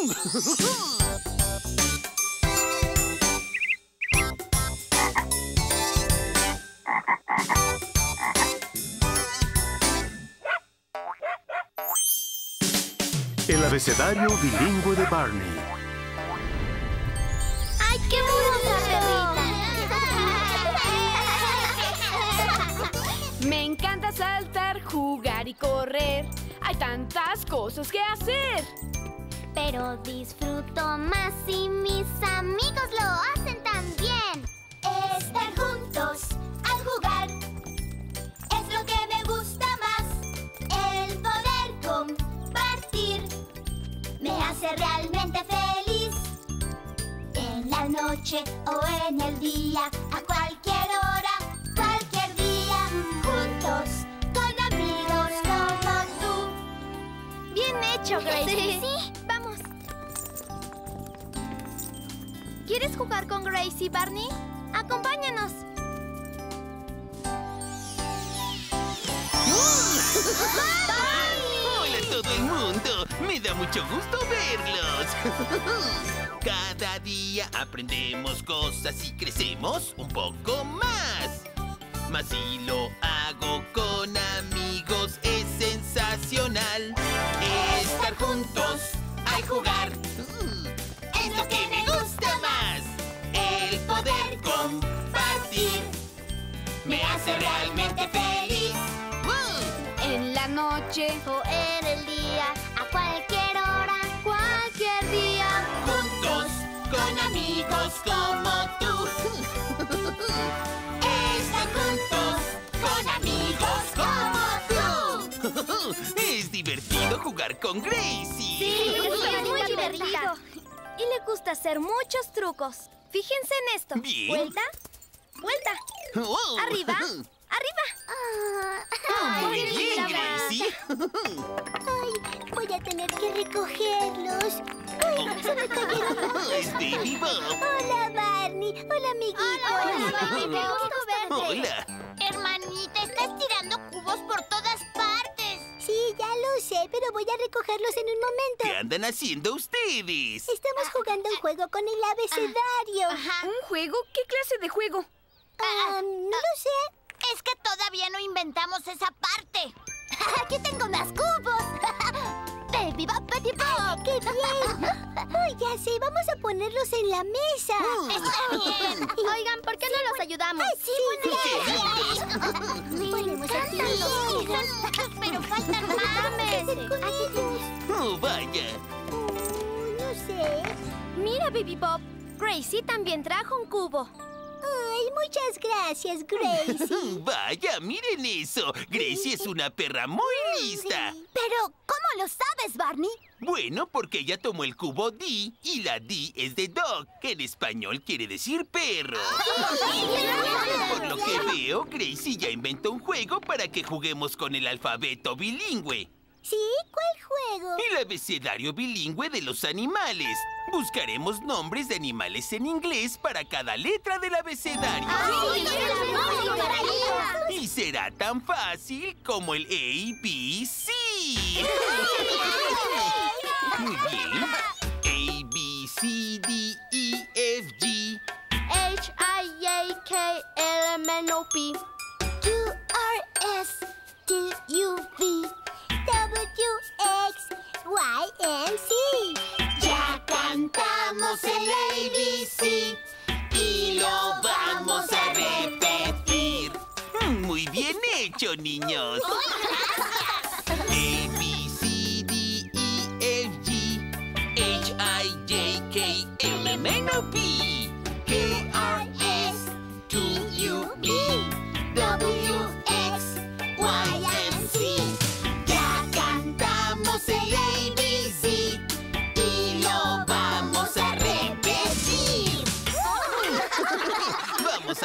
El abecedario bilingüe de Barney. ¡Ay, qué bonita perrita! Me encanta saltar, jugar y correr. Hay tantas cosas que hacer. Pero disfruto más si mis amigos lo hacen también. Estar juntos al jugar es lo que me gusta más. El poder compartir me hace realmente feliz. En la noche o en el día, a cualquier hora, cualquier día, juntos con amigos como tú. Bien hecho, Gracie. Sí, ¿Quieres jugar con Gracie, Barney? Acompáñanos. ¡Hola a todo el mundo! Me da mucho gusto verlos. Cada día aprendemos cosas y crecemos un poco más. Mas si lo hago con hace realmente feliz. ¡Uh! En la noche o en el día, a cualquier hora, cualquier día. juntos con amigos como tú. Estar juntos con amigos como tú. Es divertido jugar con Gracie. Sí, es muy muy divertido. Y le gusta hacer muchos trucos. Fíjense en esto. Bien. Vuelta, vuelta. Oh. Arriba, arriba. Oh, muy bien, Gracie. Ay, voy a tener que recogerlos. Ay, se me cayeron. Es Baby Bob. Hola, Barney. Hola, amiguito. Hola, Baby. Qué gusto verte. Hola. Hermanita, estás tirando cubos por todas partes. Sí, ya lo sé, pero voy a recogerlos en un ¿Qué momento. andan haciendo ustedes? Estamos jugando un juego con el abecedario. ¿Un juego? ¿Qué clase de juego? Ah, no lo sé. Es que todavía no inventamos esa parte. Aquí tengo más cubos. Baby Bop, Baby Bop. ¡Qué bien! Oh, ya sé, vamos a ponerlos en la mesa. Está bien. Oigan, ¿por qué no los ayudamos? Ay, sí, buena idea. Ponemos aquí los Pero faltan más. Oh, vaya. no sé. Mira, Baby Bob. Gracie también trajo un cubo. Ay, muchas gracias, Gracie. Vaya, miren eso. Gracie es una perra muy lista. Pero, ¿cómo lo sabes, Barney? Bueno, porque ella tomó el cubo D y la D es de dog, que en español quiere decir perro. Por lo que veo, Gracie ya inventó un juego para que juguemos con el alfabeto bilingüe. ¿Sí? ¿Cuál juego? El abecedario bilingüe de los animales. Buscaremos nombres de animales en inglés para cada letra del abecedario. Y será tan fácil como el A, B, C. Muy bien. A, B, C, D, E, F, G. H, I, J, K, L, M, N, O, P. Q, R, S, T, U, V, X, Y, and Z. Ya cantamos el ABC y lo vamos a repetir. Muy bien hecho, niños. A, B, C, D, E, F, G, H, I, J, K, L, M, N, O, P,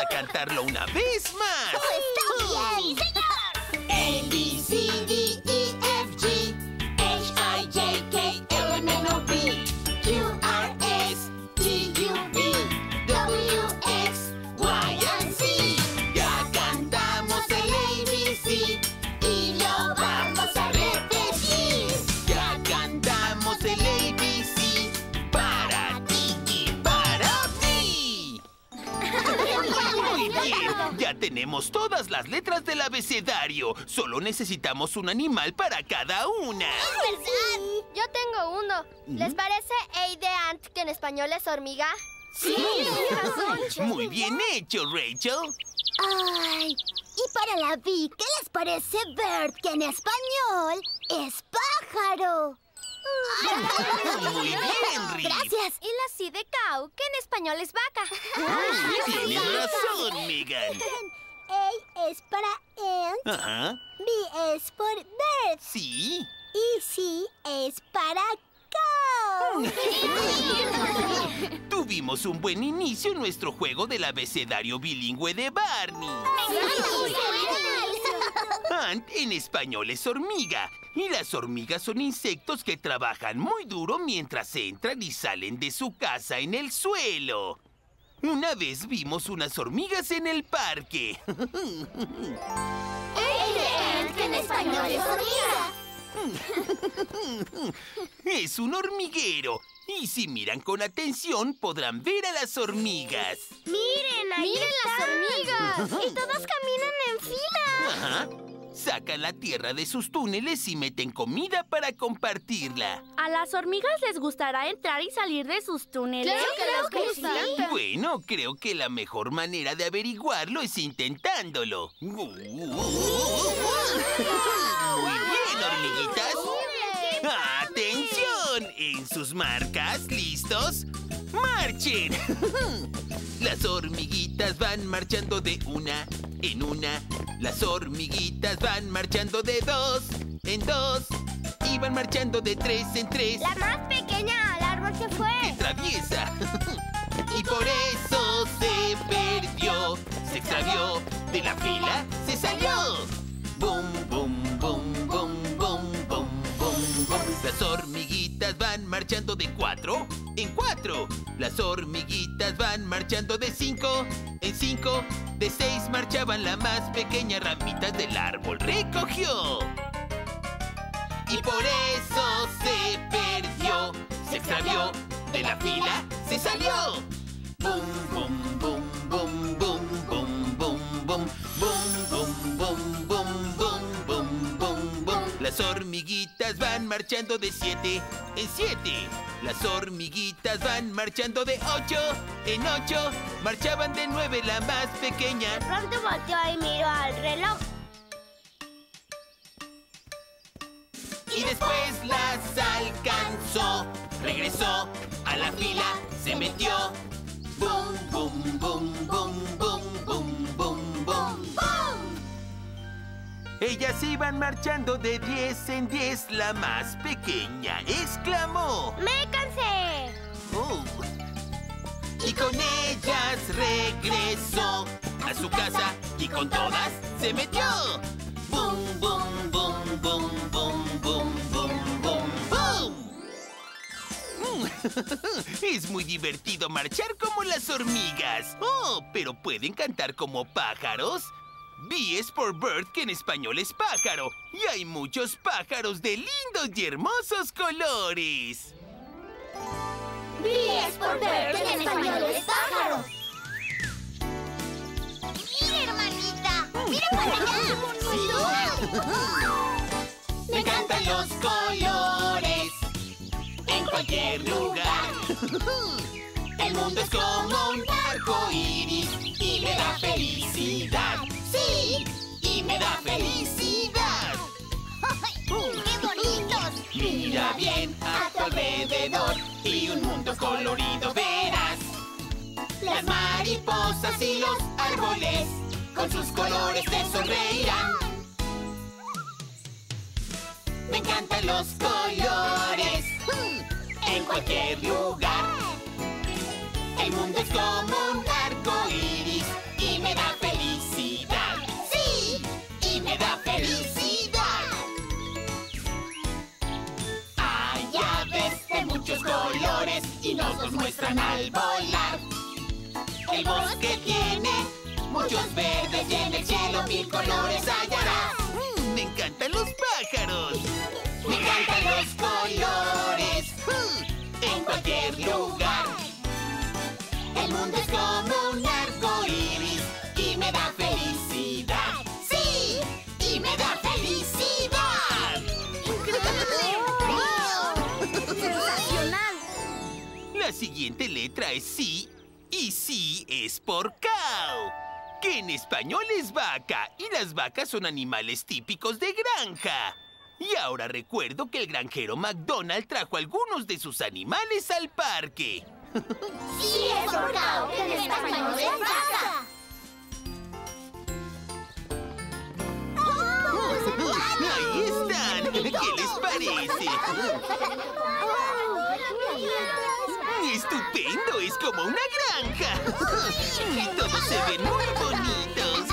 cantarlo una vez más. Tenemos todas las letras del abecedario. Solo necesitamos un animal para cada una. verdad! Yo tengo uno. ¿Les parece Eide Ant, que en español es hormiga? Sí, Muy bien hecho, Rachel. Ay, y para la Vi, ¿qué les parece Bird, que en español es pájaro? Muy bien, Rip. Gracias. Y la C de cow, que en español es vaca. Tienes razón, Megan. A es para ant, Ajá. B es por bird Sí. y C es para cow. Tuvimos un buen inicio en nuestro juego del abecedario bilingüe de Barney. Ant en español es hormiga. Y las hormigas son insectos que trabajan muy duro mientras entran y salen de su casa en el suelo. Una vez vimos unas hormigas en el parque. que en español es hormiga. Es un hormiguero. Y si miran con atención, podrán ver a las hormigas. ¡Miren, ahí ¡Miren las hormigas! ¡Y todas caminan en fila! Ajá. Sacan la tierra de sus túneles y meten comida para compartirla. ¿A las hormigas les gustará entrar y salir de sus túneles? Claro que les gusta. Bueno, creo que la mejor manera de averiguarlo es intentándolo. Muy bien, hormiguitas. ¡Atención! En sus marcas, ¿listos? ¡Marchen! Las hormiguitas van marchando de una en una. Las hormiguitas van marchando de dos en dos. Y van marchando de tres en tres. La más pequeña al árbol se fue. ¡Qué traviesa! y por eso se perdió, se extravió, de la fila se salió. Bum, bum, bum, bum, bum, bum, bum, bum. Las hormiguitas van marchando de cuatro en cuatro. Las hormiguitas van marchando de cinco en cinco. De seis marchaban la más pequeña ramita del árbol. ¡Recogió! Y por eso se perdió, se extravió, de la fila se salió. Bum, bum, marchando de siete en siete. Las hormiguitas van marchando de ocho en ocho. Marchaban de nueve la más pequeña. Pronto volteó y miró al reloj. y después las alcanzó. Regresó a la fila, se metió. Bum, bum, bum, bum, bum, Ellas iban marchando de 10 en 10, la más pequeña exclamó. ¡Me cansé! "Oh". Y con ellas regresó a su casa y con todas se metió. Bum, bum, bum, bum, bum, bum, bum, bum, bum. Es muy divertido marchar como las hormigas. Oh, pero pueden cantar como pájaros. B es por bird, que en español es pájaro. Y hay muchos pájaros de lindos y hermosos colores. B es por bird, que en español es pájaro. Mira, hermanita. Mira para allá. Me encantan los colores en cualquier lugar. El mundo es como un arco iris y me da felicidad. Sí, y me da felicidad. ¡Qué bonitos! Mira bien a tu alrededor y un mundo colorido verás. Las mariposas y los árboles con sus colores te sonreirán. Me encantan los colores en cualquier lugar. El mundo es como un arco iris y me da felicidad. Sí, y me da felicidad. Hay aves de muchos colores y nos los muestran al volar. El bosque tiene muchos verdes y en el cielo mil colores hallarás. Mm, me encantan los pájaros. Me encantan los colores. Mm, en cualquier lugar mundo es un arco iris y me da felicidad. ¡Sí! ¡Y me da felicidad! La siguiente letra es sí y sí es por cow. Que en español es vaca y las vacas son animales típicos de granja. Y ahora recuerdo que el granjero McDonald trajo algunos de sus animales al parque. Sí, es que en español es vaca. ¡Ahí están! ¿Qué les parece? ¡Estupendo! ¡Es como una granja! Y todos se ven muy bonitos.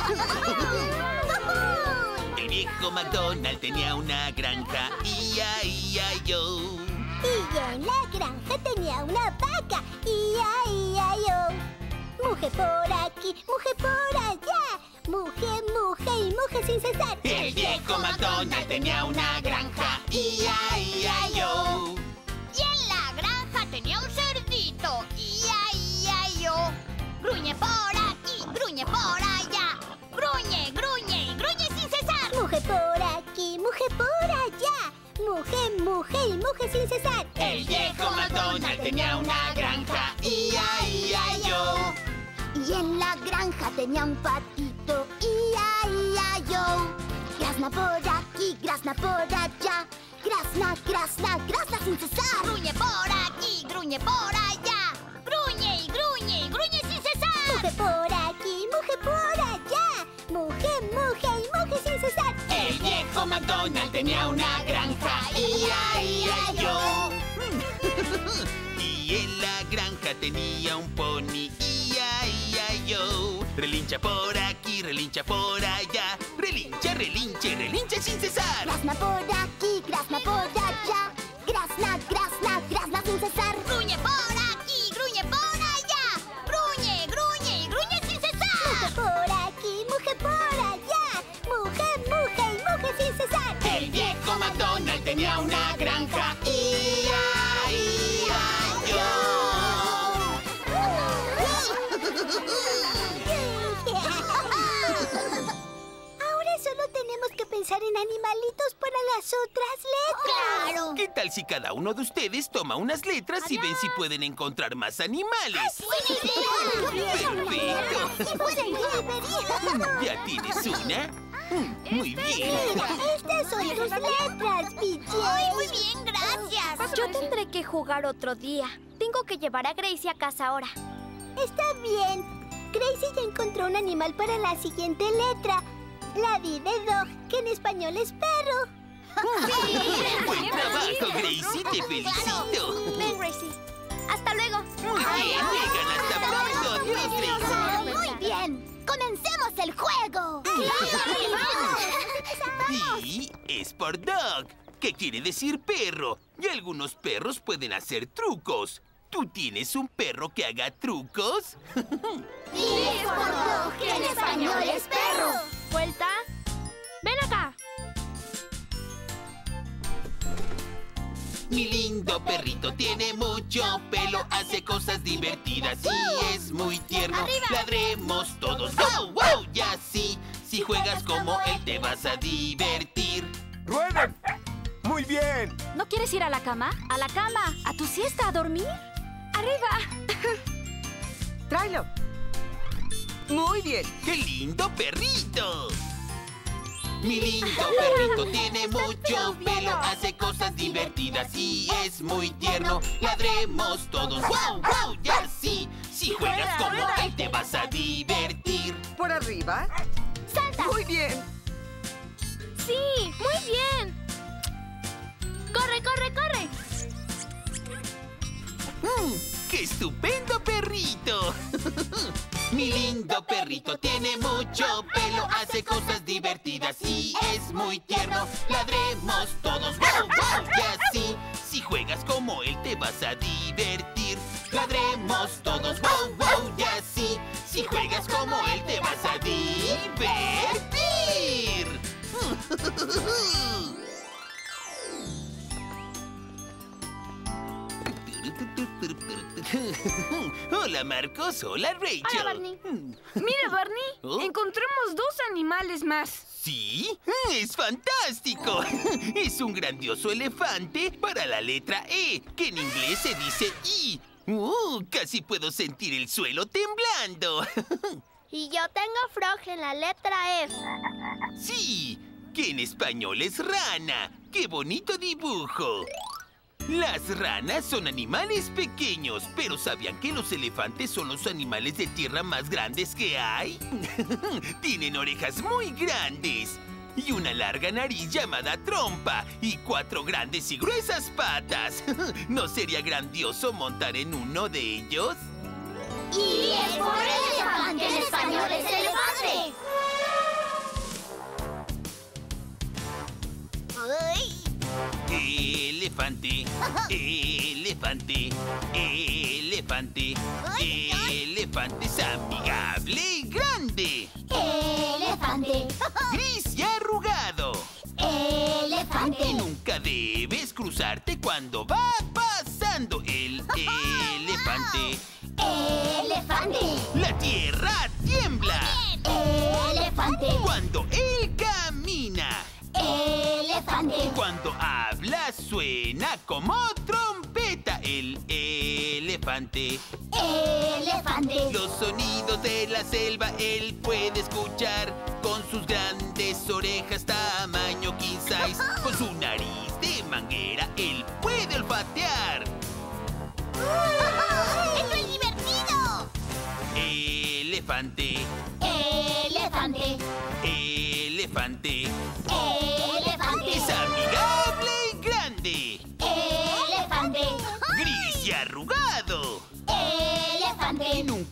El viejo McDonald tenía una granja, I-A-I-A-Yo. Y en la granja tenía una vaca. I-A-I-A-Yo. Muje por aquí, muje por allá. Muje, muje y muje sin cesar. El viejo McDonald tenía una granja, I-A-I-A-Yo. Y en la granja tenía un cerdito. I-A-I-A-Yo. Gruñe por aquí, gruñe por allá. Gruñe, gruñe y gruñe sin cesar. Muje por aquí, muje por allá. Muje, muje y muje sin cesar. El viejo McDonald tenía una granja, I-A-I-A-Yo. Y en la granja tenía un patito, ia, ia, yo. Grazna por aquí, grazna por allá. Grazna, grazna, grazna sin cesar. Gruñe por aquí, gruñe por allá. Gruñe y gruñe y gruñe sin cesar. Muje por aquí, muje por allá. Muje, muje y muje sin cesar. McDonald tenía una granja, I-A-I-A-Yo. Y en la granja tenía un pony, I-A-I-A-Yo. Relincha por aquí, relincha por allá. Relincha cada uno de ustedes toma unas letras y ven si pueden encontrar más animales? ¡Perfecto! ¿Ya tienes una? Mm, Muy bien. Estas son tus letras, PJ. Ay, muy bien, gracias. Yo tendré que jugar otro día. Tengo que llevar a Gracie a casa ahora. Está bien. Gracie ya encontró un animal para la siguiente letra. La D de dog, que en español es perro. Buen trabajo, Gracie. Te felicito. Ven, Gracie. Hasta luego. Muy bien, Megan. Hasta pronto. Adiós, Gracie. Muy bien. ¡Comencemos el juego! Y es por dog, que quiere decir perro. Y algunos perros pueden hacer trucos. ¿Tú tienes un perro que haga trucos? Y es por dog, que en español es perro. ¿Vuelta? ¡Ven acá! Mi lindo perrito tiene mucho pelo, hace cosas divertidas y es muy tierno. Ladremos todos, wow, wow, y así, si juegas como él te vas a divertir. ¡Rueden! ¡Muy bien! ¿No quieres ir a la cama? A la cama, a tu siesta, a dormir. Arriba. ¡Tráelo! Muy bien. ¡Qué lindo perrito! Mi lindo perrito tiene mucho pelo, hace cosas divertidas y es muy tierno. Ladremos todos, wow, wow, y así, si juegas como él te vas a divertir. ¿Por arriba? ¡Salta! Muy bien. ¡Sí! ¡Muy bien! ¡Corre, corre, corre! ¡Mm! ¡Qué estupendo perrito! Mi lindo perrito tiene mucho pelo, hace cosas divertidas y es muy tierno. Ladremos todos, wow, wow, y así, si juegas como él te vas a divertir. Ladremos todos, wow, wow, y así, si juegas como él te vas a divertir. Hola Marcos, hola Rachel. Hola, Barney. Mira, Barney, ¿Oh? encontramos dos animales más. ¿Sí? ¡Es fantástico! Es un grandioso elefante para la letra E, que en inglés se dice I. ¡Uh! Casi puedo sentir el suelo temblando. Y yo tengo Frog en la letra F. sí, que en español es rana. ¡Qué bonito dibujo! Las ranas son animales pequeños, pero ¿sabían que los elefantes son los animales de tierra más grandes que hay? Tienen orejas muy grandes y una larga nariz llamada trompa y cuatro grandes y gruesas patas. ¿No sería grandioso montar en uno de ellos? Y es por elefante. En español es elefante. Elefante, elefante, elefante, elefante es amigable y grande, elefante. gris y arrugado. Y Elefante. nunca debes cruzarte cuando va pasando el elefante. Elefante. La tierra tiembla Elefante. cuando él. Elefante. Cuando habla suena como trompeta el elefante. Elefante. Los sonidos de la selva él puede escuchar con sus grandes orejas tamaño king size. Con su nariz de manguera él puede olfatear. ¡Esto es divertido! Elefante. elefante.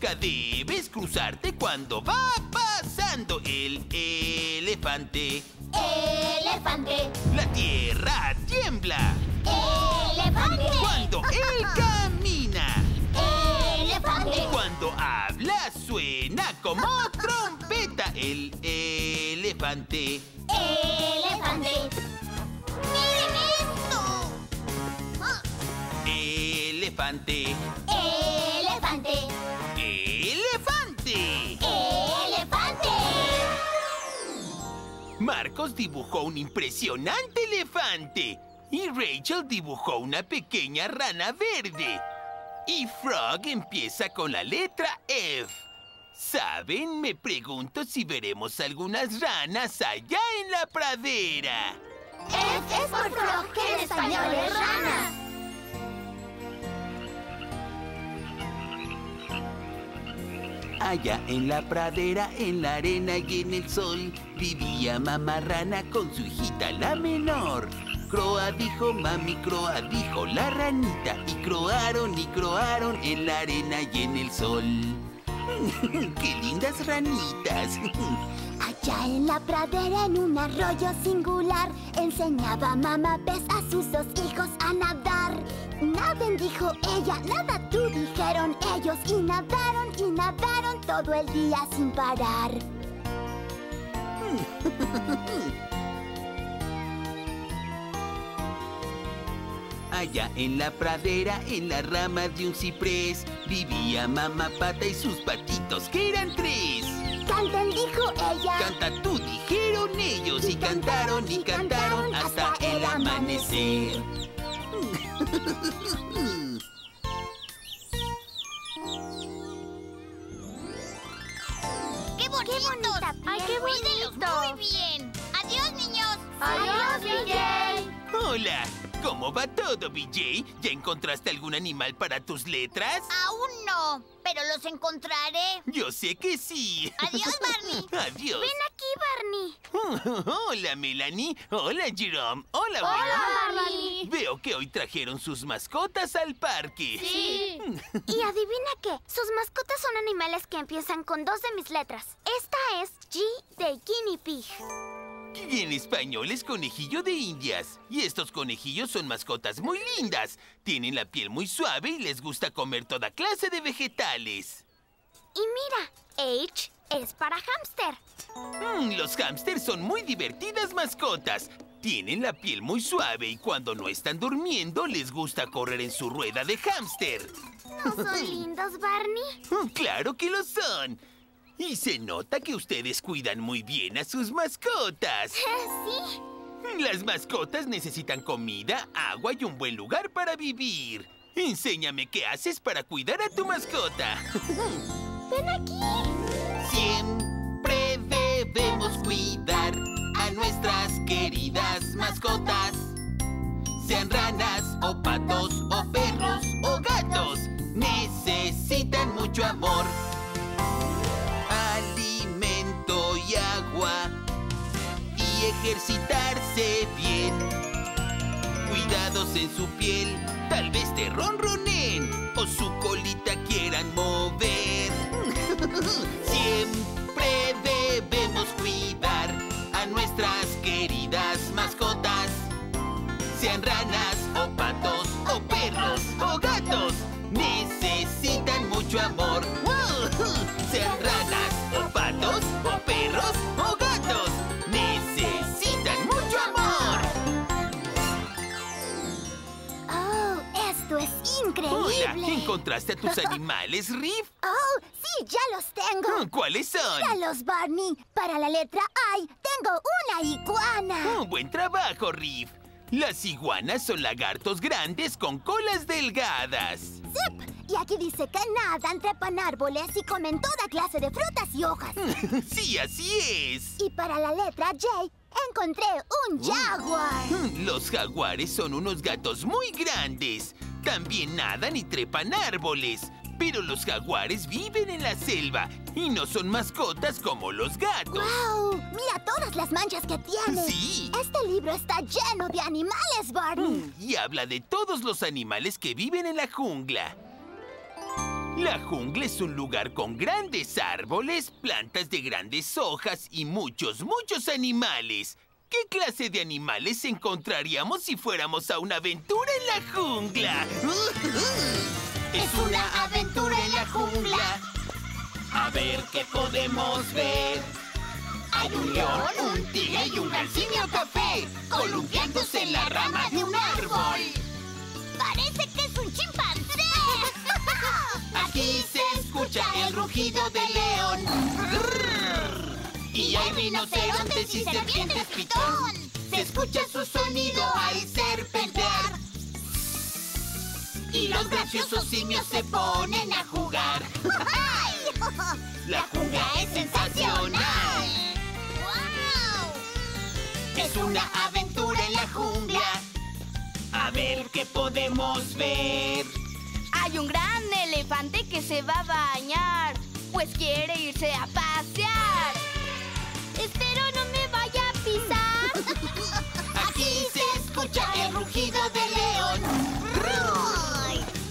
Nunca debes cruzarte cuando va pasando el elefante. Elefante. La tierra tiembla Elefante. cuando él camina. Elefante. Cuando habla suena como trompeta el elefante. Elefante. ¡Miren esto! Elefante. Elefante. Dibujó un impresionante elefante y Rachel dibujó una pequeña rana verde. Y Frog empieza con la letra F. ¿Saben? Me pregunto si veremos algunas ranas allá en la pradera. F es por frog, que en español es rana. Allá en la pradera, en la arena y en el sol, vivía mamá rana con su hijita la menor. Croa dijo mami, croa dijo la ranita, y croaron y croaron en la arena y en el sol. ¡Qué lindas ranitas! Allá en la pradera, en un arroyo singular, enseñaba mamá pez a sus dos hijos a nadar. Naden, dijo ella, nada tú, dijeron ellos, y nadaron y nadaron todo el día sin parar. Allá en la pradera, en la rama de un ciprés, vivía mamá pata y sus patitos, que eran tres. Canten, dijo ella. Canta tú, dijeron ellos, y cantaron y cantaron hasta el amanecer. ¡Qué bonito! ¡Ay, qué bonito! muy bien. Adiós, niños. Adiós, BJ. Hola, ¿cómo va todo, BJ? ¿Ya encontraste algún animal para tus letras? Aún no, pero los encontraré. Yo sé que sí. Adiós, Barney. Adiós. Ven aquí, Barney. Hola, Melanie. Hola, Jerome. Hola, Hola, Will. Barney. Veo que hoy trajeron sus mascotas al parque. Sí. Y adivina qué, sus mascotas son animales que empiezan con dos de mis letras. Esta es G de Guinea Pig. Y en español es conejillo de indias. Y estos conejillos son mascotas muy lindas. Tienen la piel muy suave y les gusta comer toda clase de vegetales. Y mira, H es para hámster. Mm, los hámsters son muy divertidas mascotas. Tienen la piel muy suave y cuando no están durmiendo les gusta correr en su rueda de hámster. ¿No son lindos, Barney? Mm, Claro que lo son. Y se nota que ustedes cuidan muy bien a sus mascotas. sí. Las mascotas necesitan comida, agua y un buen lugar para vivir. Enséñame qué haces para cuidar a tu mascota. ¡Ven aquí! Siempre debemos cuidar a nuestras queridas mascotas. Sean ranas o patos o perros o gatos, necesitan mucho amor. Ejercitarse bien. Cuidados en su piel, tal vez te ronronen o su colita quieran mover. es Hola, increíble! ¿encontraste a tus animales, Riff? ¡Oh, sí, ya los tengo! ¿Cuáles son? Míralos, Barney. Para la letra I, tengo una iguana. Oh, buen trabajo, Riff. Las iguanas son lagartos grandes con colas delgadas. ¡Zip! Y aquí dice que nadan, trepan árboles y comen toda clase de frutas y hojas. sí, así es. Y para la letra J, encontré un jaguar. Los jaguares son unos gatos muy grandes. También nadan y trepan árboles. Pero los jaguares viven en la selva y no son mascotas como los gatos. ¡Wow! Mira todas las manchas que tiene. Sí. Este libro está lleno de animales, Barney. Y habla de todos los animales que viven en la jungla. La jungla es un lugar con grandes árboles, plantas de grandes hojas y muchos, muchos animales. ¿Qué clase de animales encontraríamos si fuéramos a una aventura en la jungla? Es una aventura en la jungla. A ver qué podemos ver. Hay un león, un tigre y un garcinio café columpiándose en la rama de un árbol. Parece que es un chimpancé. Aquí se escucha el rugido del león. Rinocerontes y serpientes pitón. Se escucha su sonido al serpentear. Y los graciosos simios se ponen a jugar. La jungla es sensacional. ¡Wow! Es una aventura en la jungla. A ver qué podemos ver. Hay un gran elefante que se va a bañar, pues quiere irse a pasear. Espero no me vaya a pisar. Aquí se escucha el rugido del león.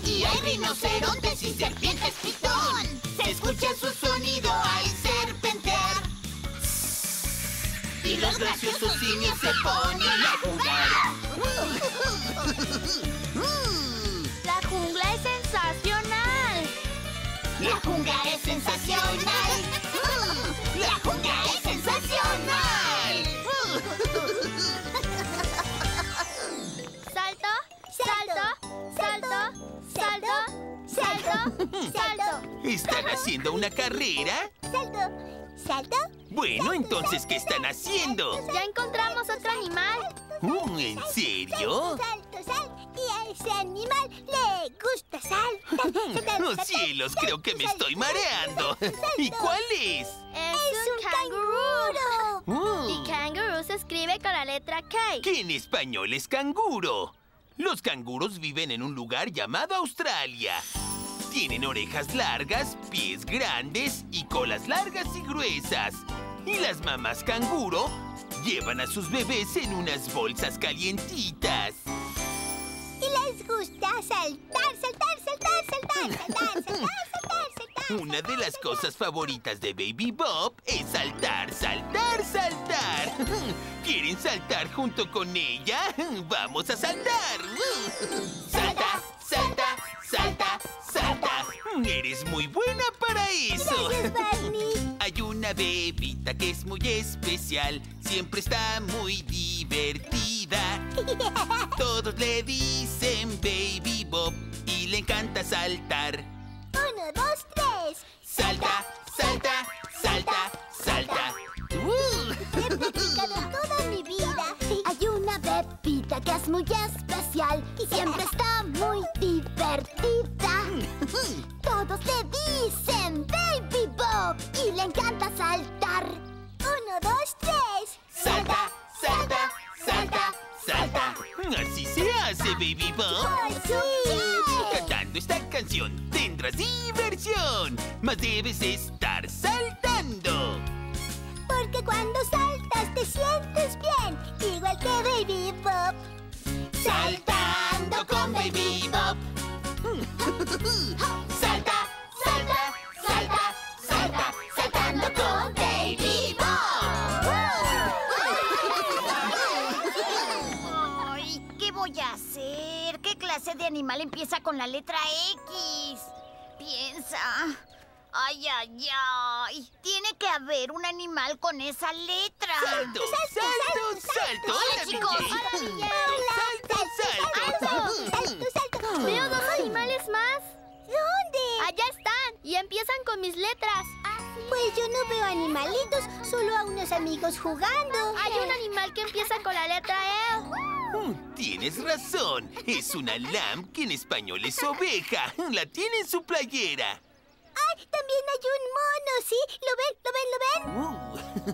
Y hay rinocerontes y serpientes pitón. Se escucha su sonido al serpentear. Y los graciosos simios se ponen a jugar. La jungla es sensacional. La jungla es sensacional. La jungla es salto, salto, salto, salto, salto, ¿Están haciendo una carrera? salto, salto. Bueno, entonces, ¿qué están haciendo? Ya encontramos otro animal. Uh, ¿En serio? Salto, salto, y a ese animal le gusta saltar. ¡Oh, cielos! Creo que me estoy mareando. ¿Y cuál es? Es un canguro. Uh, Y kangaroo se escribe con la letra K. que en español es canguro. Los canguros viven en un lugar llamado Australia. Tienen orejas largas, pies grandes y colas largas y gruesas. Y las mamás canguro llevan a sus bebés en unas bolsas calientitas. Y les gusta saltar, saltar, saltar, saltar, saltar, saltar, saltar, saltar. Una de las cosas favoritas de Baby Bob es saltar, saltar, saltar. ¿Quieren saltar junto con ella? ¡Vamos a saltar! ¡Salta, salta, salta, salta! ¡Eres muy buena para eso! Gracias. Hay una bebita que es muy especial, siempre está muy divertida. Todos le dicen Baby Bob y le encanta saltar. Uno, dos, tres. Salta, salta, salta, salta. ¡Uh! He practicado toda mi vida. Hay una bebita que es muy especial y siempre está muy divertida. Todos le dicen Baby Bob y le encanta saltar. Uno, dos, tres. Salta, salta, salta, salta. Así se hace, Baby Bob. ¡Ay, sí! Esta canción tendrás diversión. Más debes estar saltando. Porque cuando saltas te sientes bien, igual que Baby Bob. Saltando con Baby Bob. animal empieza con la letra X? Piensa. Ay, ay, ay. Tiene que haber un animal con esa letra. Salto, salto, salto. Hola, Hola, chicos. Salto, salto. Salto, salto. Veo dos animales más. ¿Dónde? Allá están y empiezan con mis letras. Pues yo no veo animalitos, solo a unos amigos jugando. Hay un animal que empieza con la letra E. Mm, Tienes razón. Es una lamb que en español es oveja. La tiene en su playera. ¡Ay! También hay un mono, ¿sí? ¿Lo ven? ¿Lo ven? ¿Lo ven?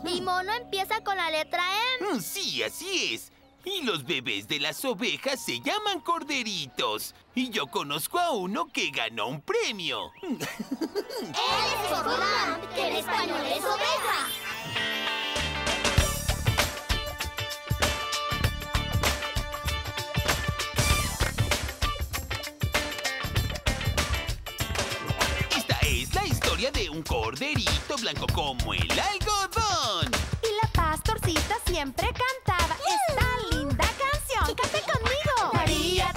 Uh, Mi mono empieza con la letra M. mm, Sí, así es. Y los bebés de las ovejas se llaman corderitos. Y yo conozco a uno que ganó un premio. Él es que en español es oveja. Historia de un corderito blanco como el algodón. Y la pastorcita siempre cantaba esta linda canción. ¡Cante conmigo! María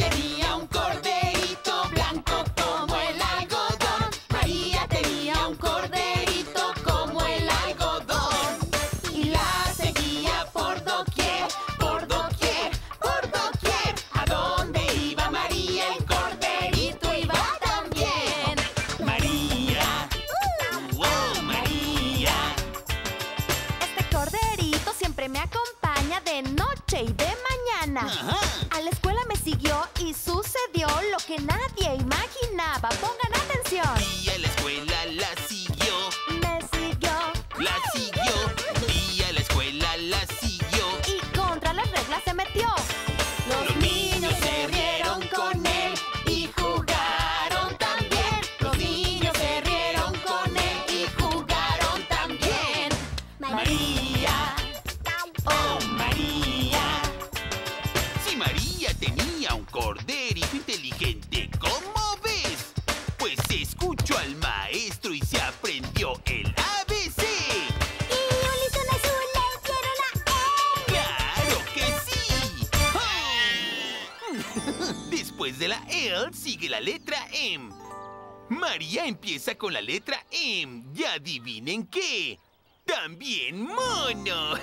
empieza con la letra M. Ya adivinen qué. También mono.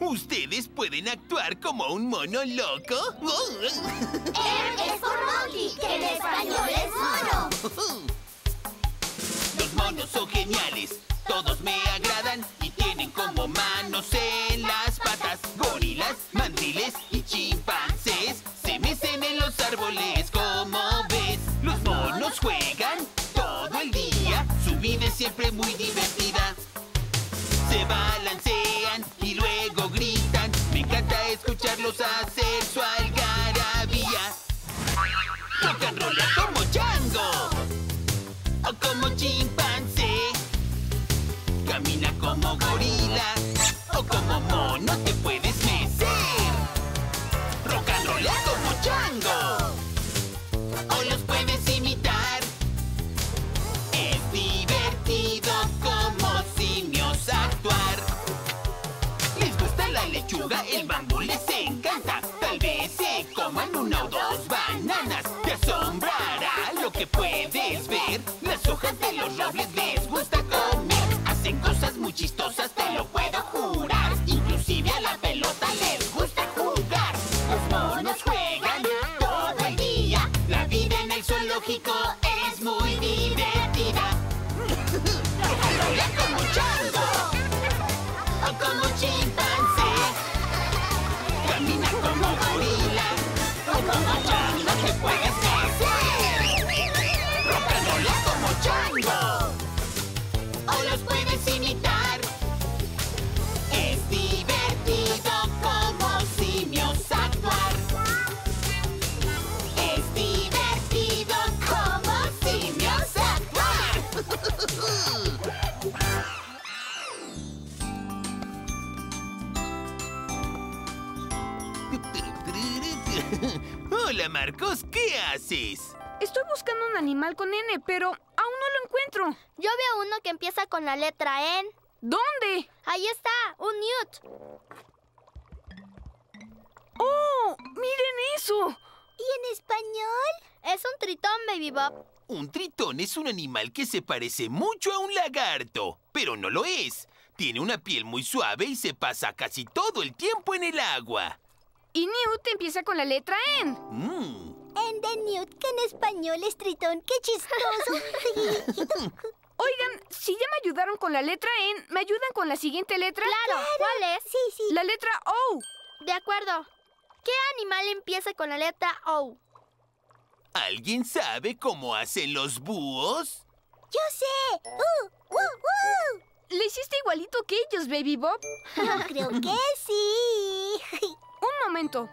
¿Ustedes pueden actuar como un mono loco? Él es por monkey, que en español es mono. Los monos son geniales, todos me agradan y tienen como manos en las patas. Gorilas, mandiles balancean y luego gritan, me encanta escucharlos hacer su algarabía. Tocan rola el bambú les encanta. Tal vez se coman una o dos bananas. Te asombrará lo que puedes ver. Las hojas de los robles les puedes como. Haces? Estoy buscando un animal con N, pero aún no lo encuentro. Yo veo uno que empieza con la letra N. ¿Dónde? Ahí está, un newt. ¡Oh! ¡Miren eso! ¿Y en español? Es un tritón, Baby Bob. Un tritón es un animal que se parece mucho a un lagarto, pero no lo es. Tiene una piel muy suave y se pasa casi todo el tiempo en el agua. Y Newt empieza con la letra N. Mm. En the Newt, que en español es tritón. ¡Qué chistoso! Oigan, si ya me ayudaron con la letra N, ¿me ayudan con la siguiente letra? Claro, ¿cuál es? sí, sí. La letra O. De acuerdo. ¿Qué animal empieza con la letra O? ¿Alguien sabe cómo hacen los búhos? ¡Yo sé! ¡Uh! ¡Uh! ¡Uh! Le hiciste igualito que ellos, Baby Bob. Yo creo que sí. Un momento.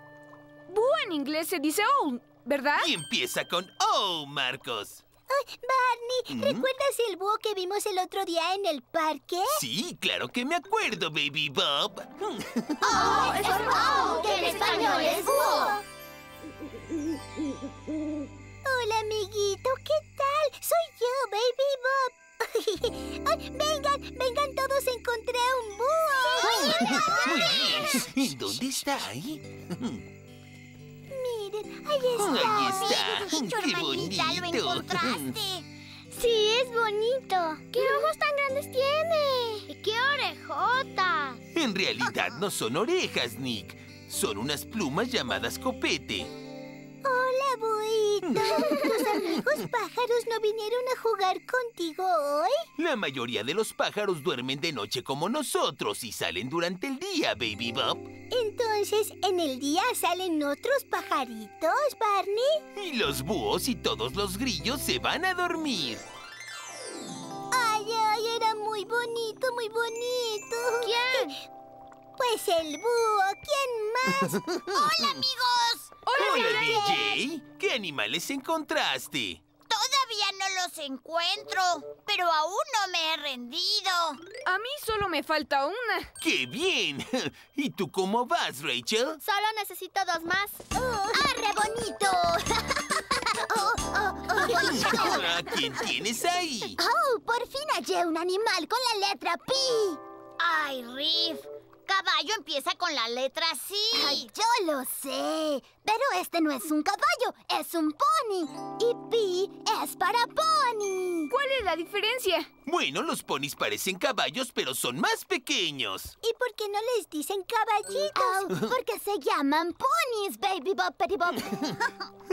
Búho en inglés se dice owl, ¿verdad? Y empieza con O, Marcos. Ay, Barney, ¿Mm? ¿recuerdas el búho que vimos el otro día en el parque? Sí, claro que me acuerdo, Baby Bob. ¡Oh! ¡Es un oh! ¡Que en español es búho! Hola, amiguito, ¿qué tal? Soy yo, Baby Bob. Ay, vengan, vengan todos, encontré un búho. Muy bien. ¿Y dónde está ahí? Miren, ahí está. Ahí está. Dicho, ¡Qué hermanita, lo bonito! encontraste. Sí, es bonito. ¿Qué ojos tan grandes tiene? ¿Y qué orejotas? En realidad no son orejas, Nick. Son unas plumas llamadas copete. Hola, buito. ¿Tus amigos pájaros no vinieron a jugar contigo hoy? La mayoría de los pájaros duermen de noche como nosotros y salen durante el día, Baby Bob. Entonces, ¿en el día salen otros pajaritos, Barney? Y los búhos y todos los grillos se van a dormir. Ay, ay, era muy bonito, muy bonito. ¿Quién? Pues el búho, ¿quién más? ¡Hola, amigos! Hola, DJ. ¿Qué animales encontraste? Todavía no los encuentro, pero aún no me he rendido. A mí solo me falta una. ¡Qué bien! ¿Y tú cómo vas, Rachel? Solo necesito dos más. ¡Arre, bonito! oh, oh, oh. ¿A quién tienes ahí? ¡Oh! Por fin hallé un animal con la letra Pi. ¡Ay, Riff! Caballo empieza con la letra C. Ay, yo lo sé. Pero este no es un caballo, es un pony. Y Pi es para pony. ¿Cuál es la diferencia? Bueno, los ponis parecen caballos, pero son más pequeños. ¿Y por qué no les dicen caballitos? porque se llaman ponis, Baby Bob, Petty Bob.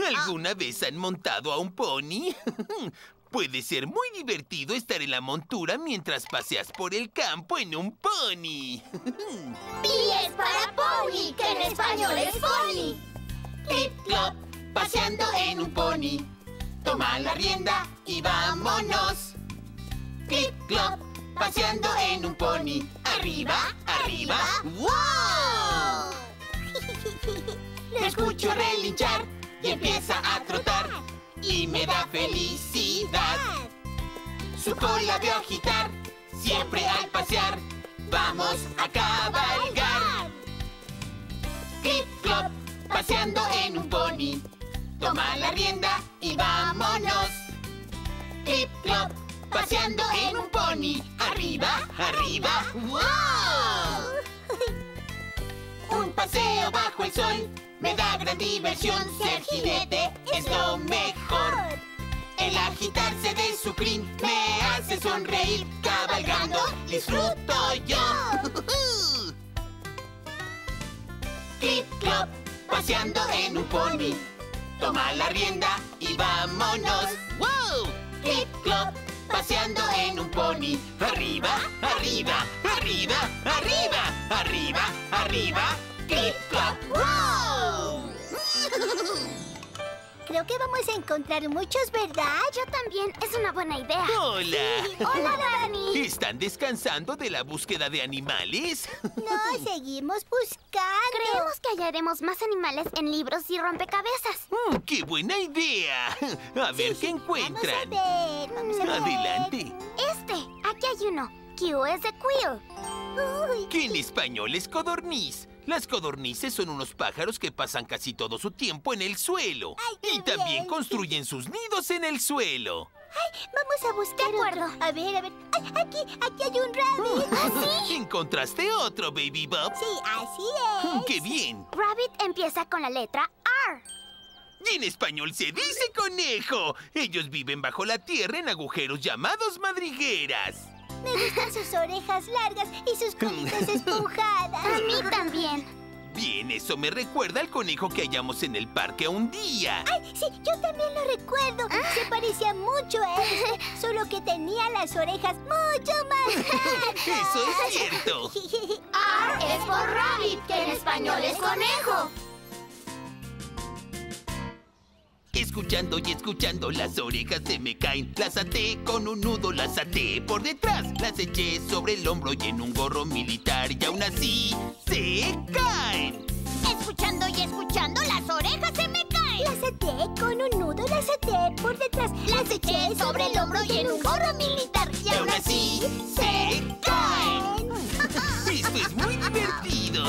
¿Alguna vez han montado a un pony? Puede ser muy divertido estar en la montura mientras paseas por el campo en un pony. Pi es para pony, que en español es pony. Clip clop, paseando en un pony. Toma la rienda y vámonos. Clip clop, paseando en un pony. Arriba, arriba. ¡Wow! Lo escucho relinchar y empieza a trotar. Y me da felicidad. Su cola veo agitar, siempre al pasear. Vamos a cabalgar. Clip clop, paseando en un pony. Toma la rienda y vámonos. Clip clop, paseando en un pony. Arriba, arriba. ¡Wow! Un paseo bajo el sol me da gran diversión. Ser jinete es lo mejor. El agitarse de su crin me hace sonreír. Cabalgando disfruto yo. Clip clop, paseando en un pony. Toma la rienda y vámonos. ¡Wow! Clip clop, paseando en un pony. Arriba, arriba, arriba, arriba, arriba, arriba. Clip clop. ¡Wow! Creo que vamos a encontrar muchos, ¿verdad? Yo también. Es una buena idea. Hola. Hola, Barney. ¿Están descansando de la búsqueda de animales? No, seguimos buscando. Creemos que hallaremos más animales en libros y rompecabezas. Mm, ¡Qué buena idea! A ver qué encuentran. Vamos a ver, vamos a ver. Adelante. Este, aquí hay uno. Q es de queer. Uy, Que en español es codorniz. Las codornices son unos pájaros que pasan casi todo su tiempo en el suelo. Ay, qué y también bien. construyen sus nidos en el suelo. Vamos a buscar otro. A ver, a ver. Ay, aquí, aquí hay un rabbit. ¿Encontraste otro, Baby Bob? Sí, así es. ¡Qué bien! Rabbit empieza con la letra R. Y en español se dice conejo. Ellos viven bajo la tierra en agujeros llamados madrigueras. Me gustan sus orejas largas y sus colitas esponjadas. A mí también. Bien, eso me recuerda al conejo que hallamos en el parque un día. Ay, sí, yo también lo recuerdo. Se parecía mucho a él, solo que tenía las orejas mucho más largas. Eso es cierto. R es por rabbit, que en español es conejo. Escuchando y escuchando, las orejas se me caen. Las até con un nudo, las até por detrás. Las eché sobre el hombro y en un gorro militar. Y aún así, se caen. Escuchando y escuchando, las orejas se me caen. Las até con un nudo, las até por detrás. Las eché sobre el hombro y en un gorro militar. Y aún así, se caen. Esto es muy divertido.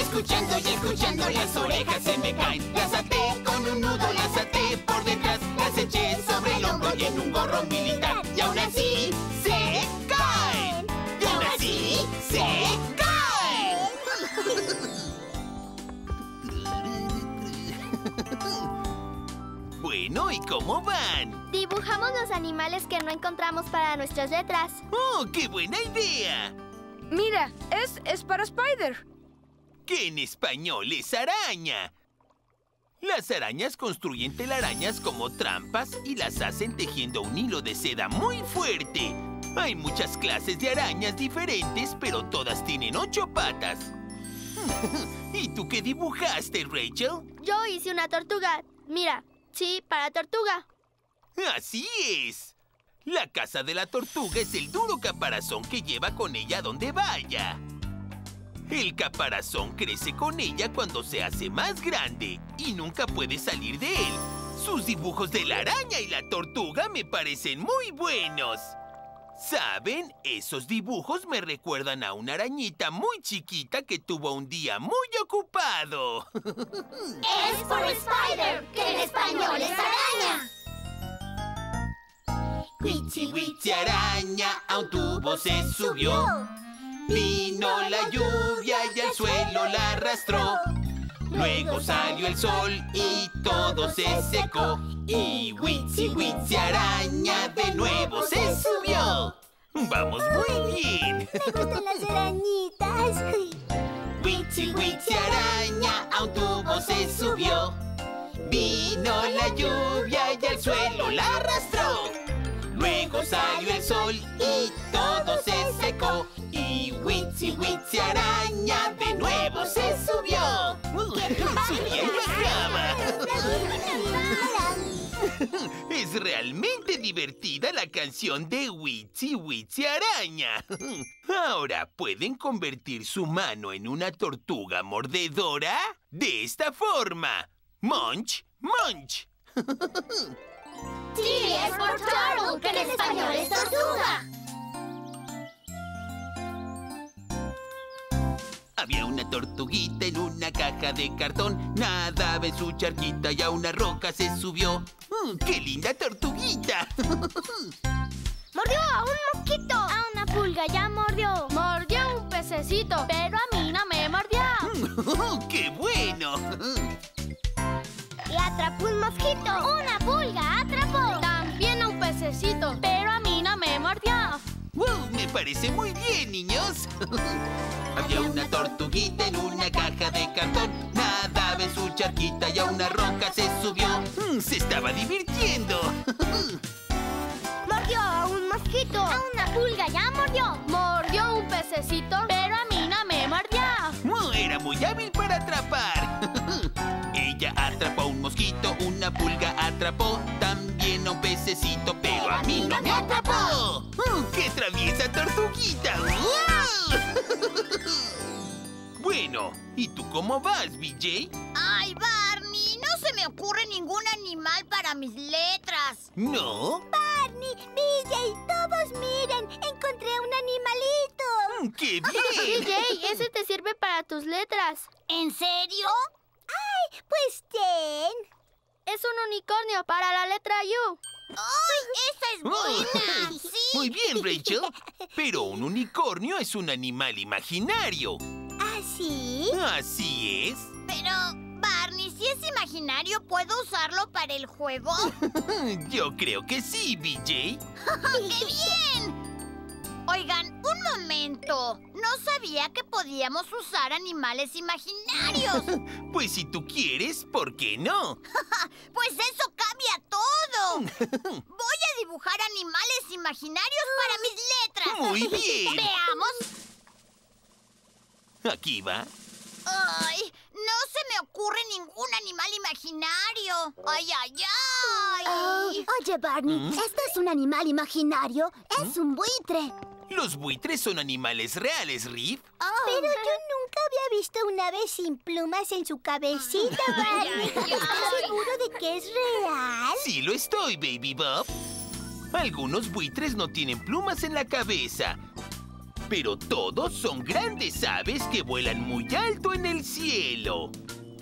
Escuchando y escuchando, las orejas se me caen. Las até con un nudo, las até por detrás. Las eché sobre el hombro y en un gorro militar. Bueno, ¿y cómo van? Dibujamos los animales que no encontramos para nuestras letras. ¡Oh, qué buena idea! Mira, es, es para Spider. que en español es araña. Las arañas construyen telarañas como trampas y las hacen tejiendo un hilo de seda muy fuerte. Hay muchas clases de arañas diferentes, pero todas tienen ocho patas. ¿Y tú qué dibujaste, Rachel? Yo hice una tortuga. Mira, sí, para tortuga. Así es. La casa de la tortuga es el duro caparazón que lleva con ella donde vaya. El caparazón crece con ella cuando se hace más grande y nunca puede salir de él. Sus dibujos de la araña y la tortuga me parecen muy buenos. ¿Saben? Esos dibujos me recuerdan a una arañita muy chiquita que tuvo un día muy ocupado. Es por Spider, que en español es araña. Witsi, witsi, araña, a un tubo se subió. Vino la lluvia y al suelo la arrastró. Luego salió el sol y todo se secó. Y Witsi, witsi, araña de nuevo se subió. Vamos muy bien. Me gustan las arañitas. Witsi, witsi, araña, a un tubo se subió. Vino la lluvia y al suelo la arrastró. Luego salió el sol y todo se secó. Y Witsi, witsi, araña de nuevo se subió. Es realmente divertida la canción de Witsi Witsi Araña. Ahora, ¿pueden convertir su mano en una tortuga mordedora? De esta forma. Munch, munch. Sí, es por turtle, que en español es tortuga. Había una tortuguita en una caja de cartón. Nadaba en su charquita y a una roca se subió. Mm, ¡Qué linda tortuguita! ¡Mordió a un mosquito! A una pulga ya mordió. Mordió a un pececito, pero a mí no me mordió. ¡Qué bueno! Y atrapó un mosquito. Una pulga. Pero a mí no me mordió. ¡Wow! Me parece muy bien, niños. Había una tortuguita en una caja de cartón. Nadaba en su charquita y a una roca se subió. Mm, Se estaba divirtiendo. Mordió a un mosquito. A una pulga ya mordió. Mordió a un pececito, pero a mí no me mordió. Era muy hábil para atrapar. mosquito, una pulga atrapó también a un pececito, pero a mí no me atrapó. Mm, ¡Qué traviesa tortuguita! ¡Wow! Bueno, ¿y tú cómo vas, BJ? Ay, Barney, no se me ocurre ningún animal para mis letras. ¿No? Barney, BJ, todos miren, encontré un animalito. Mm, ¡Qué bien! DJ, ese te sirve para tus letras. ¿En serio? Pues ten. Es un unicornio para la letra U. ¡Ay, esa es buena! Oh, ¡Sí! Muy bien, Rachel. Pero un unicornio es un animal imaginario. ¿Ah, sí? Así es. Pero, Barney, si es imaginario, ¿puedo usarlo para el juego? Yo creo que sí, BJ. ¡Qué bien! Oigan, un momento. No sabía que podíamos usar animales imaginarios. Pues si tú quieres, ¿por qué no? Pues eso cambia todo. Voy a dibujar animales imaginarios para mis letras. Muy bien. Veamos. Aquí va. Ay, no se me ocurre ningún animal imaginario. Ay, ay, ay. Oh, oye, Barney, ¿este es un animal imaginario? Es un buitre. Los buitres son animales reales, Riff. Pero yo nunca había visto un ave sin plumas en su cabecita, Barney. ¿Estás seguro de que es real? Sí lo estoy, Baby Bob. Algunos buitres no tienen plumas en la cabeza. Pero todos son grandes aves que vuelan muy alto en el cielo.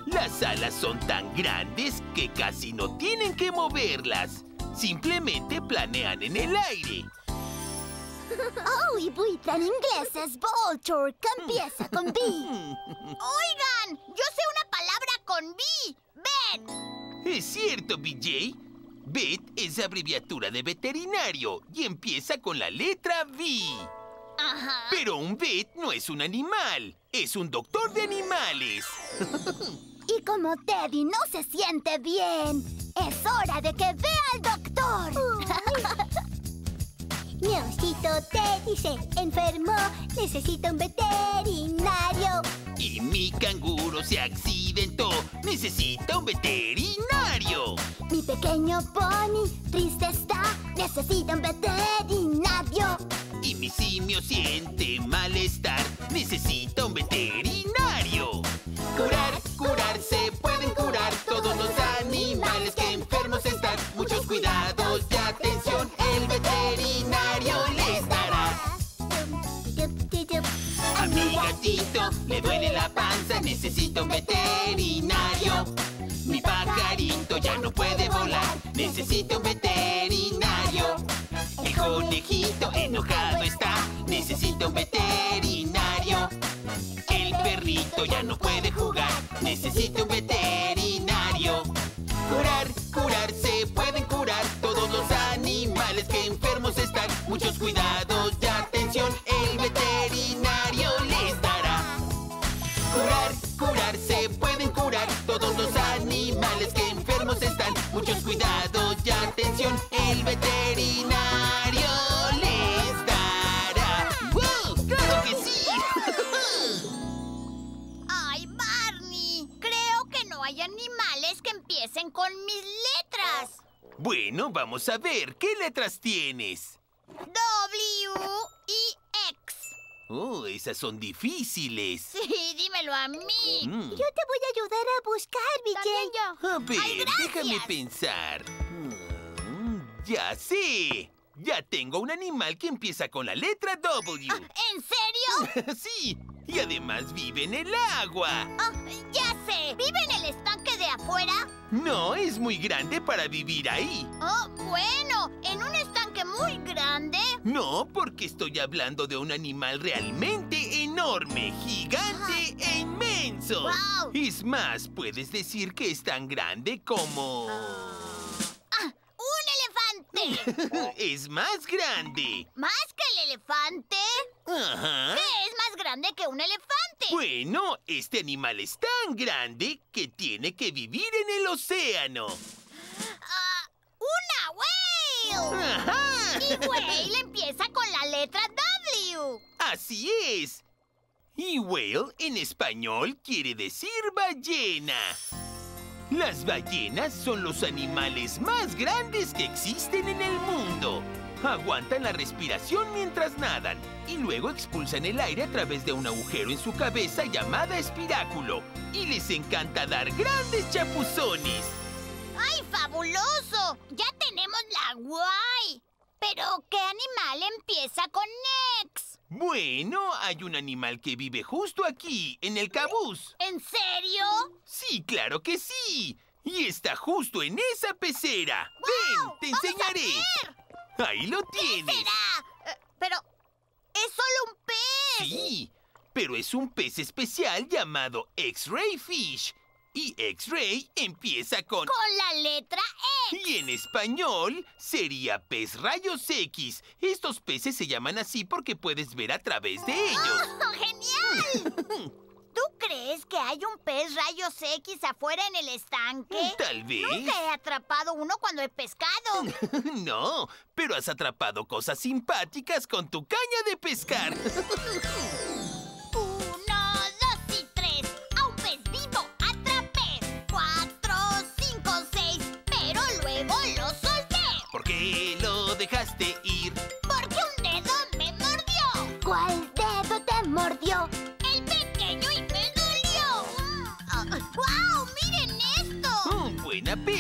Las alas son tan grandes que casi no tienen que moverlas. Simplemente planean en el aire. Oh, y buitre en inglés es vulture, que empieza con B. Oigan, yo sé una palabra con B. Bet. Es cierto, BJ. Vet es abreviatura de veterinario y empieza con la letra V. Ajá. Pero un vet no es un animal, es un doctor de animales. Y como Teddy no se siente bien, es hora de que vea al doctor. Mi osito Teddy se enfermó, necesita un veterinario. Y mi canguro se accidentó, necesita un veterinario. Mi pequeño pony triste está, necesita un veterinario. Y mi simio siente malestar, necesita un veterinario. Curar, curar, se pueden curar todos los animales que enfermos están. Muchos cuidados y atención, le duele la panza, necesita un veterinario. Mi pajarito ya no puede volar, necesita un veterinario. El conejito enojado está, necesita un veterinario. El perrito ya no puede jugar, necesita un veterinario. Curar, curar, se pueden curar todos los animales que enfermos están. Muchos cuidados Muchos cuidados y atención, el veterinario les dará. ¡Wow! ¡Claro que sí! Ay, Barney. Creo que no hay animales que empiecen con mis letras. bueno, vamos a ver, ¿qué letras tienes? W y X. Oh, esas son difíciles. Sí, dímelo a mí. Mm. Yo te voy a ayudar a buscar. También yo. A ver, Ay, déjame pensar. Mm, ya sé. Ya tengo un animal que empieza con la letra W. ¿En serio? sí, y además vive en el agua. Ah, ya sé. ¿Vive en el estanque de afuera? No es muy grande para vivir ahí. Oh, bueno. ¿En un estanque muy grande? No, porque estoy hablando de un animal realmente enorme, gigante e inmenso. ¡Guau! Es más, puedes decir que es tan grande como... Ah, ¡Un elefante! es más grande. ¿Más que el elefante? Ajá. ¿Qué es más grande que un elefante? Bueno, este animal es tan grande que tiene que vivir en el océano. Ah, ¡Una whale! ¡Ajá! Y whale empieza con la letra W. Así es. Y whale en español quiere decir ballena. Las ballenas son los animales más grandes que existen en el mundo. Aguantan la respiración mientras nadan y luego expulsan el aire a través de un agujero en su cabeza llamada espiráculo. Y les encanta dar grandes chapuzones. ¡Ay, fabuloso! Ya tenemos la guay. Pero, ¿qué animal empieza con X? Bueno, hay un animal que vive justo aquí, en el cabús. ¿En serio? Sí, claro que sí. Y está justo en esa pecera. Ven, te enseñaré. Ahí lo tienes. Será. Eh, pero es solo un pez. Sí, pero es un pez especial llamado X-Ray Fish. Y X-Ray empieza con... Con la letra E. Y en español sería pez rayos X. Estos peces se llaman así porque puedes ver a través de ellos. ¡Oh, ¡Genial! ¿Tú crees que hay un pez rayos X afuera en el estanque? Tal vez. Nunca he atrapado uno cuando he pescado. No, pero has atrapado cosas simpáticas con tu caña de pescar.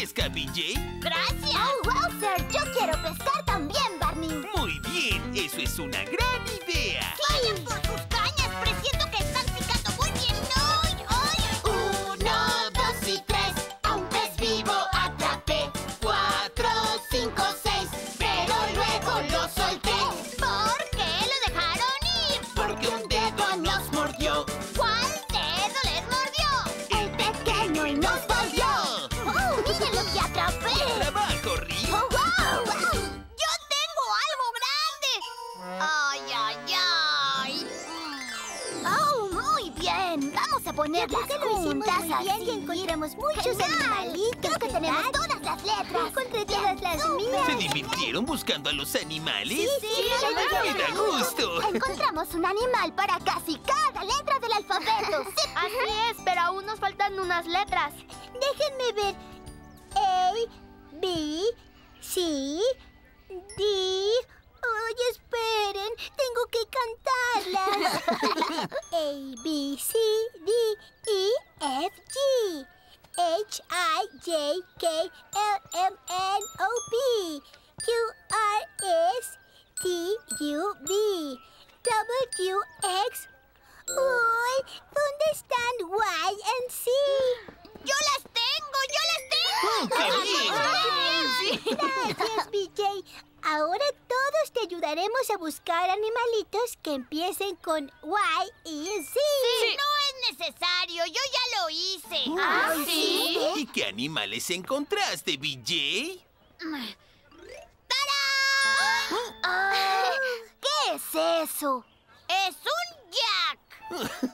Pesca, BJ. ¡Gracias! ¡Oh, wow, sir! Yo quiero pescar también, Barney. Muy bien, eso es una gran buscando a los animales? Sí, ¡Me da gusto! Encontramos un animal para casi cada letra del alfabeto. Sí. Así es, pero aún nos faltan unas letras. Déjenme ver. A, B, C, D. Oye, esperen. Tengo que cantarlas. A, B, C, D, E, F, G. H, I, J, K, L, M, N, O, P. Q, R, S, T, U, V. W, X. Uy, ¿dónde están Y and Z? ¡Yo las tengo! ¡Yo las tengo! ¡Oh, qué bien! Gracias, BJ. Ahora todos te ayudaremos a buscar animalitos que empiecen con Y y Z. No es necesario, yo ya lo hice. ¿Ah, sí? ¿Y qué animales encontraste, BJ? ¡Tarán! ¿Qué es eso? ¡Es un Jack!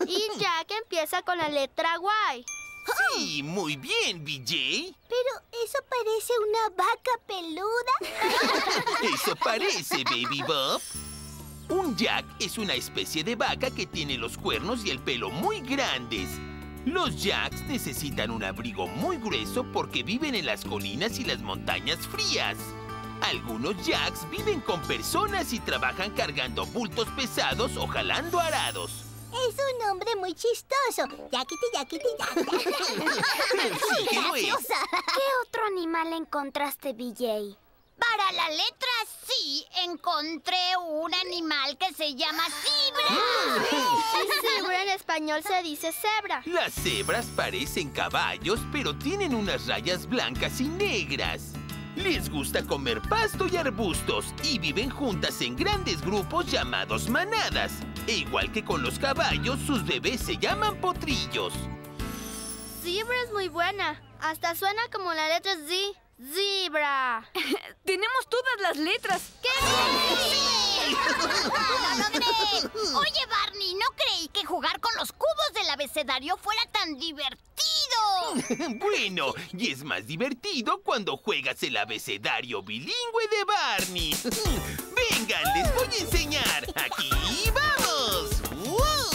Y Jack empieza con la letra Y. Sí, muy bien, BJ. Pero eso parece una vaca peluda. Eso parece, Baby Bob. Un jack es una especie de vaca que tiene los cuernos y el pelo muy grandes. Los jacks necesitan un abrigo muy grueso porque viven en las colinas y las montañas frías. Algunos jacks viven con personas y trabajan cargando bultos pesados o jalando arados. Es un nombre muy chistoso. Yaquiti, yaquiti, yaquiti. Sí. ¿Qué otro animal encontraste, BJ? Para la letra sí encontré un animal que se llama cibra. Zebra en español se dice cebra. Las cebras parecen caballos, pero tienen unas rayas blancas y negras. Les gusta comer pasto y arbustos y viven juntas en grandes grupos llamados manadas. E igual que con los caballos, sus bebés se llaman potrillos. Zebra es muy buena. Hasta suena como la letra Z. Zebra. Tenemos todas las letras. ¡Qué bien! ¡Lo logré! Oye, Barney, no creí que jugar con los cubos del abecedario fuera tan divertido. bueno, y es más divertido cuando juegas el abecedario bilingüe de Barney. Vengan, les voy a enseñar. Aquí vamos. ¡Wow!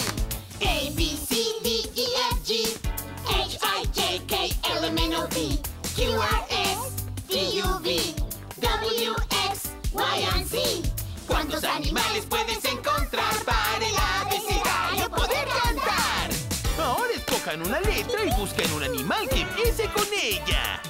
A, B, C, D, E, F, G H, I, J, K, L, M, N, O, P Q, R, S, T, U, V W, X, Y, and Z ¿Cuántos animales puedes encontrar para el abecedario poder cantar? Ahora escojan una letra y busquen un animal que empiece con ella.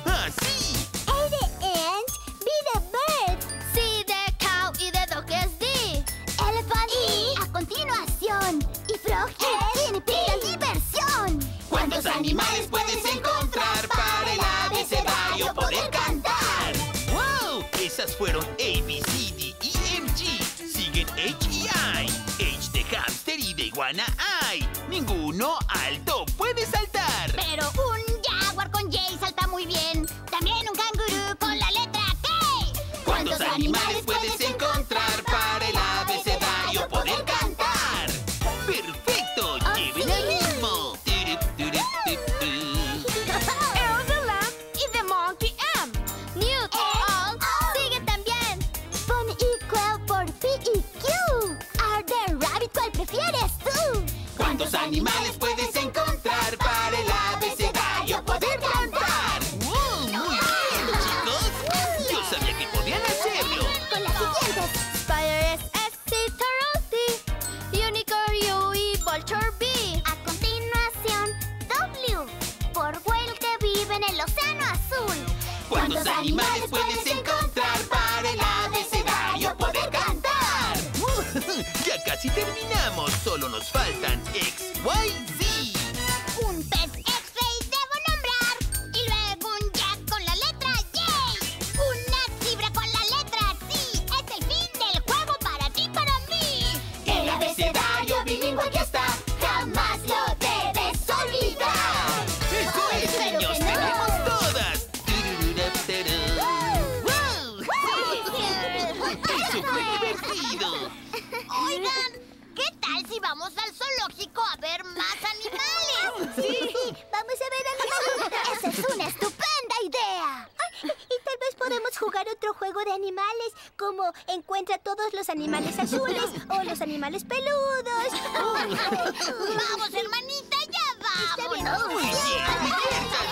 otro juego de animales, como encuentra todos los animales azules o los animales peludos. ¡Vamos, hermanita, ya vamos! ¡Muy bien!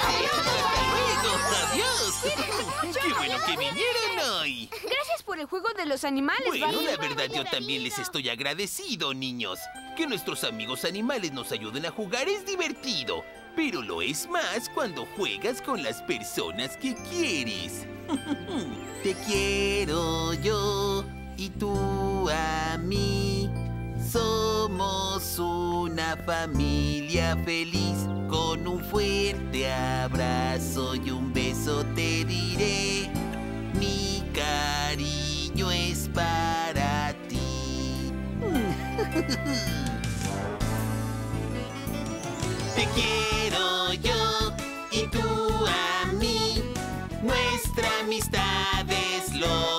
¡Adiós! ¡Adiós! ¡Qué bueno que vinieron hoy! Gracias por el juego de los animales, Bueno, la verdad yo también les estoy agradecido, niños. Que nuestros amigos animales nos ayuden a jugar es divertido. Pero lo es más cuando juegas con las personas que quieres. Te quiero yo y tú a mí. Somos una familia feliz. Con un fuerte abrazo y un beso te diré. Mi cariño es para ti. Te quiero yo y tú a mí. Nuestra amistad es lo